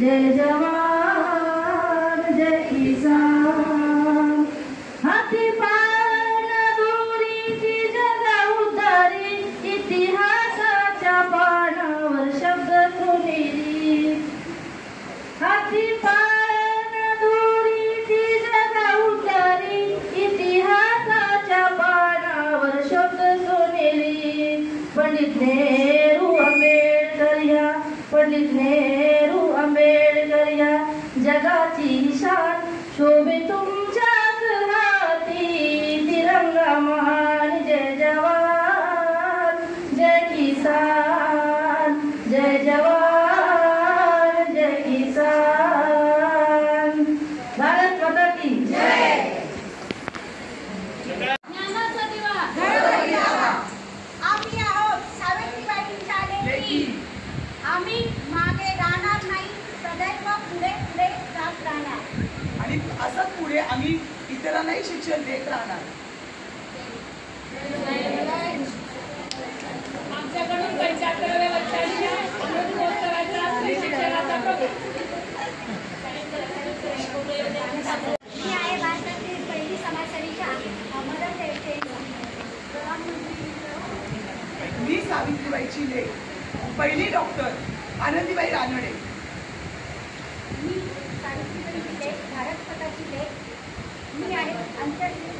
किसान जय जवान जय किसान हाती पाळणा दोरीची जगा उतारी इतिहासाच्या पानावर शब्द सोनेरी. हाती पाळणा दोरीची जगा उतारी इतिहासाच्या पानावर शब्द सोनेरी. पंडित नेहरू आंबेडकर या पंडित नेहरू शोभे तुमच्याच हाती तिरंगा महान जय जवान। जय किसान जय जवान। जय किसान भारत माता की ज्ञानाचा दिवा आम्ही आहोत पुढे पुढे जात राहणार. आणि असंच पुढे आम्ही इतरांनाही शिक्षण देत राहणार. आमच्याकडून पंच्याहत्तराव्या वर्षाच्या शिक्षणाचा मी आहे भारतातील पहिली समाजसेविका मदर टेरेसा. मी सावित्रीबाईची लेख पहिली डॉक्टर आनंदीबाई रानडे. मी सावित्रीबाईची लेख भारत स्वतःची लेख. मी आहे आंतरजीव